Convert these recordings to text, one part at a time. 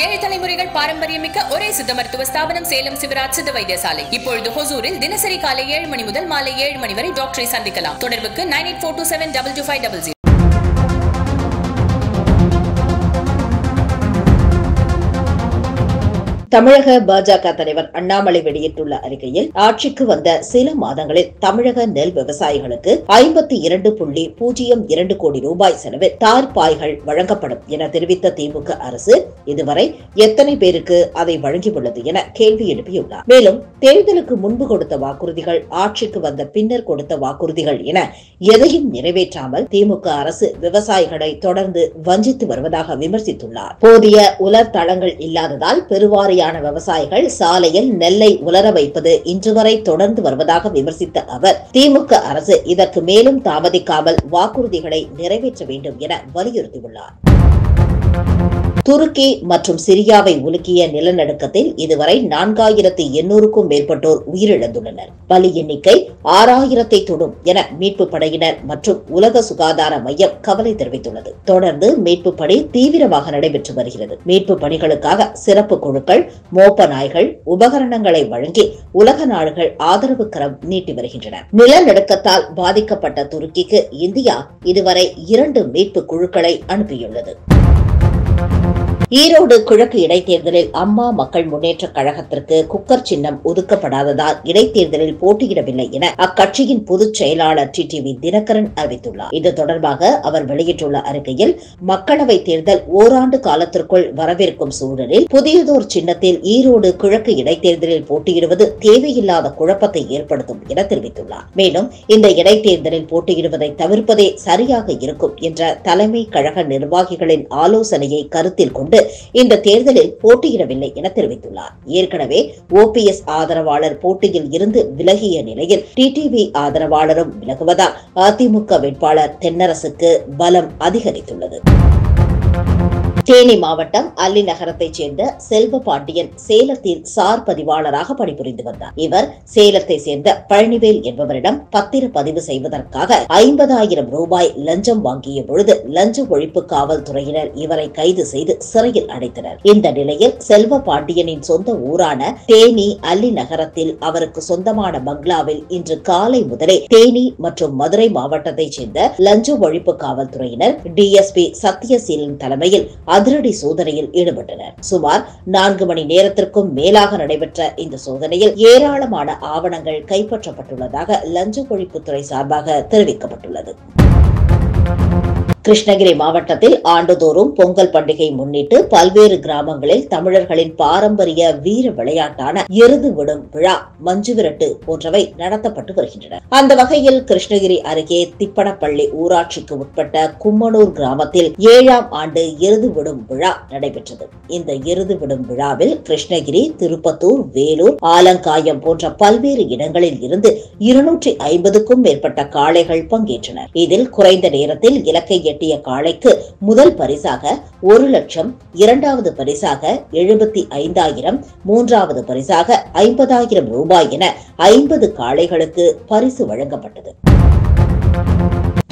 ஏழு தலைமுறைகள் பாரம்பரியமிக்க ஒரே சித்த மருத்துவ ஸ்தாபனம் சேலம் சிவராஜ் சித்த வைத்தியசாலை. இப்பொழுது ஹொசூரில் தினசரி காலை ஏழு மணி முதல் மாலை ஏழு மணி வரை டாக்டரை சந்திக்கலாம். தொடர்புக்கு nine eight four two seven double two five double தமிழக பாஜக தலைவர் அண்ணாமலை வெளியிட்டுள்ள அறிக்கையில் ஆட்சிக்கு வந்த சில மாதங்களில் தமிழக நெல் விவசாயிகளுக்கு ஐம்பத்தி இரண்டு புள்ளி பூஜ்ஜியம் இரண்டு கோடி ரூபாய் செலவில் தார்பாய்கள் வழங்கப்படும் என தெரிவித்த திமுக அரசு இதுவரை எத்தனை பேருக்கு அதை வழங்கியுள்ளது என கேள்வி எழுப்பியுள்ளார். மேலும் தேர்தலுக்கு முன்பு கொடுத்த வாக்குறுதிகள் ஆட்சிக்கு வந்த பின்னர் கொடுத்த வாக்குறுதிகள் என எதையும் நிறைவேற்றாமல் திமுக அரசு விவசாயிகளை தொடர்ந்து வஞ்சித்து வருவதாக விமர்சித்துள்ளார். போதிய உலர் தளங்கள் இல்லாததால் பெருவாரியான விவசாயிகள் சாலையில் நெல்லை உலர வைப்பது இன்று வரை தொடர்ந்து வருவதாக விமர்சித்த அவர் திமுக அரசு இதற்கு மேலும் தாமதிக்காமல் வாக்குறுதிகளை நிறைவேற்ற வேண்டும் என வலியுறுத்தியுள்ளார். துருக்கி மற்றும் சிரியாவை உலுக்கிய நிலநடுக்கத்தில் இதுவரை நான்காயிரத்தி எண்ணூறுக்கும் மேற்பட்டோர் உயிரிழந்துள்ளனர். பலி எண்ணிக்கை ஆறாயிரத்தை தொடும் என மீட்பு படையினர் மற்றும் உலக சுகாதார மையம் கவலை தெரிவித்துள்ளது. தொடர்ந்து மீட்பு பணி தீவிரமாக நடைபெற்று வருகிறது. மீட்பு பணிகளுக்காக சிறப்பு குழுக்கள் மோப்ப நாய்கள் உபகரணங்களை வழங்கி உலக நாடுகள் ஆதரவு கரம் நீட்டி வருகின்றன. நிலநடுக்கத்தால் பாதிக்கப்பட்ட துருக்கிக்கு இந்தியா இதுவரை இரண்டு மீட்பு குழுக்களை அனுப்பியுள்ளது. ஈரோடு கிழக்கு இடைத்தேர்தலில் அம்மா மக்கள் முன்னேற்ற கழகத்திற்கு குக்கர் சின்னம் ஒதுக்கப்படாததால் இடைத்தேர்தலில் போட்டியிடவில்லை என அக்கட்சியின் பொதுச் செயலாளர் டி டிவி தினகரன் அறிவித்துள்ளார். இது தொடர்பாக அவர் வெளியிட்டுள்ள அறிக்கையில் மக்களவை தேர்தல் ஓராண்டு காலத்திற்குள் வரவிருக்கும் சூழலில் புதியதோர் சின்னத்தில் ஈரோடு கிழக்கு இடைத்தேர்தலில் போட்டியிடுவது தேவையில்லாத குழப்பத்தை ஏற்படுத்தும் என தெரிவித்துள்ளார். மேலும் இந்த இடைத்தேர்தலில் போட்டியிடுவதை தவிர்ப்பதே சரியாக இருக்கும் என்ற தலைமை கழக நிர்வாகிகளின் ஆலோசனையை கருத்தில் கொண்டு இந்த தேர்தலில் போட்டியிடவில்லை என தெரிவித்துள்ளார். ஏற்கனவே ஓபிஎஸ் ஆதரவாளர் போட்டியில் இருந்து விலகிய நிலையில் டிடிவி ஆதரவாளரும் விலகுவதால் அதிமுக வேட்பாளர் தென்னரசுக்கு பலம் அதிகரித்துள்ளது. தேனி மாவட்டம் அல்லி நகரத்தைச் சேர்ந்த செல்வ பாண்டியன் சேலத்தில் சார் பதிவாளராக பணிபுரிந்து வந்தார். இவர் சேலத்தை சேர்ந்த பழனிவேல் என்பவரிடம் பத்திர பதிவு செய்வதற்காக ஐம்பதாயிரம் ரூபாய் லஞ்சம் வாங்கிய பொழுது லஞ்ச ஒழிப்பு காவல்துறையினர் இவரை கைது செய்து சிறையில் அடைத்தனர். இந்த நிலையில் செல்வ பாண்டியனின் சொந்த ஊரான தேனி அல்லி நகரத்தில் அவருக்கு சொந்தமான பங்களாவில் இன்று காலை முதலே தேனி மற்றும் மதுரை மாவட்டத்தைச் சேர்ந்த லஞ்ச ஒழிப்பு காவல்துறையினர் டிஎஸ்பி சத்யசீலன் தலைமையில் அதிரடி சோதனையில் ஈடுபட்டனர். சுமார் நான்கு மணி நேரத்திற்கும் மேலாக நடைபெற்ற இந்த சோதனையில் ஏராளமான ஆவணங்கள் கைப்பற்றப்பட்டுள்ளதாக லஞ்ச ஒழிப்புத்துறை சார்பாக தெரிவிக்கப்பட்டுள்ளது. கிருஷ்ணகிரி மாவட்டத்தில் ஆண்டுதோறும் பொங்கல் பண்டிகை முன்னிட்டு பல்வேறு கிராமங்களில் தமிழர்களின் பாரம்பரிய வீர விளையாட்டான எருது விடும் விழா மஞ்சுவிரட்டு போன்றவை நடத்தப்பட்டு வருகின்றன. அந்த வகையில் கிருஷ்ணகிரி அருகே திப்படப்பள்ளி ஊராட்சிக்கு உட்பட்ட கும்மனூர் கிராமத்தில் ஏழாம் ஆண்டு எருது விடும் விழா நடைபெற்றது. இந்த எருது விடும் விழாவில் கிருஷ்ணகிரி திருப்பத்தூர் வேலூர் ஆலங்காயம் போன்ற பல்வேறு இடங்களில் இருந்து இருநூற்றி ஐம்பதுக்கும் மேற்பட்ட காளைகள் பங்கேற்றன இதில் குறைந்த நேரத்தில் இலக்கை எட்டிய காளைக்கு முதல் பரிசாக ஒரு லட்சம் இரண்டாவது பரிசாக எழுபத்தி ஐந்தாயிரம் மூன்றாவது பரிசாக ஐம்பதாயிரம் ரூபாய் என ஐம்பது காளைகளுக்கு பரிசு வழங்கப்பட்டது.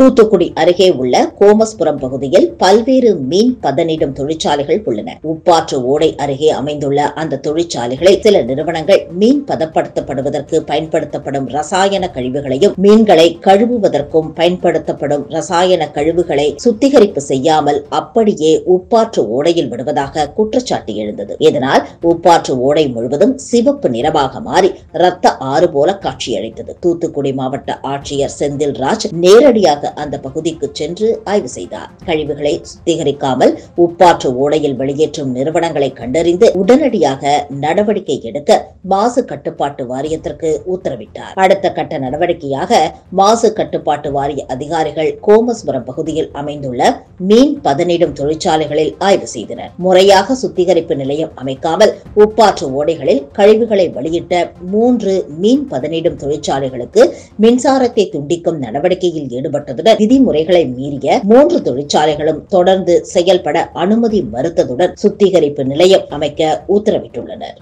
தூத்துக்குடி அருகே உள்ள கோமஸ்புரம் பகுதியில் பல்வேறு மீன் பதனிடும் தொழிற்சாலைகள் உள்ளன. உப்பாற்று ஓடை அருகே அமைந்துள்ள அந்த தொழிற்சாலைகளில் சில நிறுவனங்கள் மீன் பதப்படுத்தப்படுவதற்கு பயன்படுத்தப்படும் ரசாயன கழிவுகளையும் மீன்களை கழுவுவதற்கும் பயன்படுத்தப்படும் ரசாயன கழிவுகளை சுத்திகரிப்பு செய்யாமல் அப்படியே உப்பாற்று ஓடையில் விடுவதாக குற்றச்சாட்டு எழுந்தது. இதனால் உப்பாற்று ஓடை முழுவதும் சிவப்பு நிறமாக மாறி ரத்த ஆறு போல காட்சியளித்தது. தூத்துக்குடி மாவட்ட ஆட்சியர் செந்தில்ராஜ் நேரடியாக அந்த பகுதிக்கு சென்று ஆய்வு செய்தார். கழிவுகளை சுத்திகரிக்காமல் உப்பாற்று ஓடையில் வெளியேற்றும் நிறுவனங்களை கண்டறிந்து உடனடியாக நடவடிக்கை எடுக்க மாசு கட்டுப்பாட்டு வாரியத்திற்கு உத்தரவிட்டார். அடுத்த கட்ட நடவடிக்கையாக மாசு கட்டுப்பாட்டு வாரிய அதிகாரிகள் கோமஸ்புரம் பகுதியில் அமைந்துள்ள மீன் பதனிடும் தொழிற்சாலைகளில் ஆய்வு செய்தனர். முறையாக சுத்திகரிப்பு நிலையம் அமைக்காமல் உப்பாற்று ஓடைகளில் கழிவுகளை வெளியிட்ட மூன்று மீன் பதனிடும் தொழிற்சாலைகளுக்கு மின்சாரத்தை துண்டிக்கும் நடவடிக்கையில் ஈடுபட்டது ஈடுபட்டதுடன் விதிமுறைகளை மீறிய மூன்று தொழிற்சாலைகளும் தொடர்ந்து செயல்பட அனுமதி மறுத்ததுடன் சுத்திகரிப்பு நிலையம் அமைக்க உத்தரவிட்டுள்ளனர்.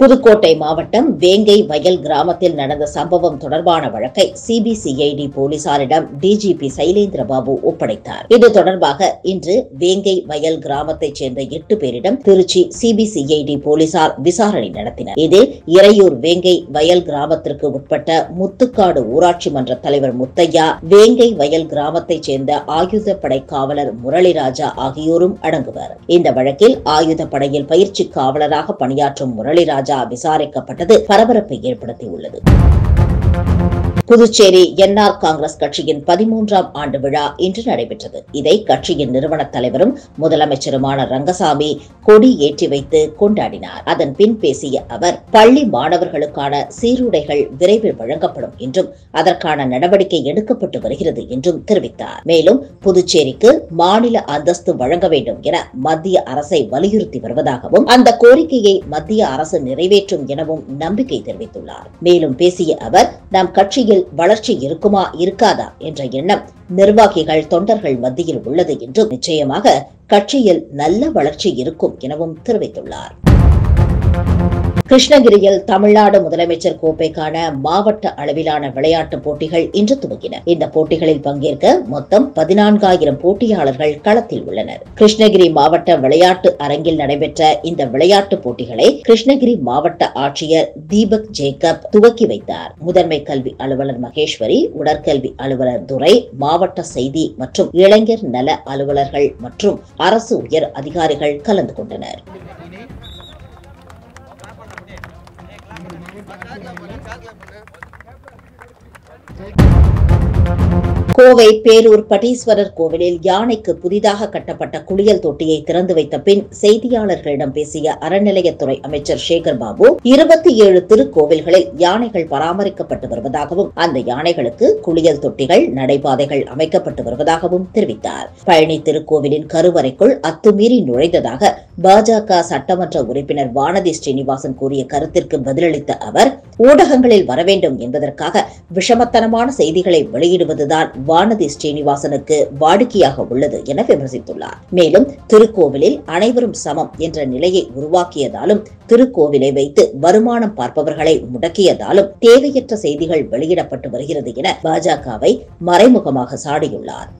புதுக்கோட்டை மாவட்டம் வேங்கை வயல் கிராமத்தில் நடந்த சம்பவம் தொடர்பான வழக்கை சிபிசிஐடி போலீசாரிடம் டிஜிபி சைலேந்திர பாபு ஒப்படைத்தார். இது தொடர்பாக இன்று வேங்கை வயல் கிராமத்தைச் சேர்ந்த எட்டு பேரிடம் திருச்சி சிபிசிஐடி போலீசார் விசாரணை நடத்தினர். இதில் இறையூர் வேங்கை வயல் கிராமத்திற்கு உட்பட்ட முத்துக்காடு ஊராட்சி மன்ற தலைவர் முத்தையா வேங்கை வயல் கிராமத்தைச் சேர்ந்த ஆயுதப்படை காவலர் முரளிராஜா ஆகியோரும் அடங்குவர். இந்த வழக்கில் ஆயுதப்படையில் பயிற்சி காவலராக பணியாற்றும் முரளிராஜா விசாரிக்கப்பட்டது பரபரப்பை ஏற்படுத்தியுள்ளது. புதுச்சேரி என்ஆர் காங்கிரஸ் கட்சியின் பதிமூன்றாம் ஆண்டு விழா இன்று நடைபெற்றது. இதை கட்சியின் நிறுவன தலைவரும் முதலமைச்சருமான ரங்கசாமி கொடி ஏற்றி வைத்து கொண்டாடினார். அதன் பின் பேசிய அவர் பள்ளி மாணவர்களுக்கான சீருடைகள் விரைவில் வழங்கப்படும் என்றும் அதற்கான நடவடிக்கை எடுக்கப்பட்டு வருகிறது என்றும் தெரிவித்தார். மேலும் புதுச்சேரிக்கு மாநில அந்தஸ்து வழங்க வேண்டும் என மத்திய அரசை வலியுறுத்தி வருவதாகவும் அந்த கோரிக்கையை மத்திய அரசு நிறைவேற்றும் எனவும் நம்பிக்கை தெரிவித்துள்ளார். மேலும் பேசிய அவர் நம் கட்சியில் வளர்ச்சி இருக்குமா இருக்காதா என்ற எண்ணம் நிர்வாகிகள் தொண்டர்கள் மத்தியில் உள்ளது என்றும் நிச்சயமாக கட்சியில் நல்ல வளர்ச்சி இருக்கும் எனவும் தெரிவித்துள்ளார். கிருஷ்ணகிரியில் தமிழ்நாடு முதலமைச்சர் கோப்பைக்கான மாவட்ட அளவிலான விளையாட்டுப் போட்டிகள் இன்று துவங்கின. இந்த போட்டிகளில் பங்கேற்க மொத்தம் பதினான்காயிரம் போட்டியாளர்கள் களத்தில் உள்ளனர். கிருஷ்ணகிரி மாவட்ட விளையாட்டு அரங்கில் நடைபெற்ற இந்த விளையாட்டுப் போட்டிகளை கிருஷ்ணகிரி மாவட்ட ஆட்சியர் தீபக் ஜேக்கப் துவக்கி வைத்தார். முதன்மை கல்வி அலுவலர் மகேஸ்வரி உடற்கல்வி அலுவலர் துரை மாவட்ட செய்தி மற்றும் இளைஞர் நல அலுவலர்கள் மற்றும் அரசு உயர் அதிகாரிகள் கலந்து கொண்டனர். एक लाख கோவை பேரூர் பட்டீஸ்வரர் கோவிலில் யானைக்கு புதிதாக கட்டப்பட்ட குளியல் தொட்டியை திறந்து வைத்த பின் செய்தியாளர்களிடம் பேசிய அறநிலையத்துறை அமைச்சர் சேகர் பாபு இருபத்தி ஏழு திருக்கோவில்களில் யானைகள் பராமரிக்கப்பட்டு வருவதாகவும் அந்த யானைகளுக்கு குளியல் தொட்டிகள் நடைபாதைகள் அமைக்கப்பட்டு வருவதாகவும் தெரிவித்தார். பழனி திருக்கோவிலின் கருவறைக்குள் அத்துமீறி நுழைந்ததாக பாஜக சட்டமன்ற உறுப்பினர் வானதி ஸ்ரீனிவாசன் கூறிய கருத்திற்கு பதிலளித்த அவர் ஊடகங்களில் வரவேண்டும் என்பதற்காக விஷமத்தனமான செய்திகளை வெளியிடுவதுதான் வானதி ஸ்ரீனிவாசனுக்கு வாடிக்கையாக உள்ளது என விமர்சித்துள்ளார். மேலும் திருக்கோவிலில் அனைவரும் சமம் என்ற நிலையை உருவாக்கியதாலும் திருக்கோவிலை வைத்து வருமானம் பார்ப்பவர்களை முடக்கியதாலும் தேவையற்ற செய்திகள் வெளியிடப்பட்டு வருகிறது என பாஜகவை மறைமுகமாக சாடியுள்ளார்.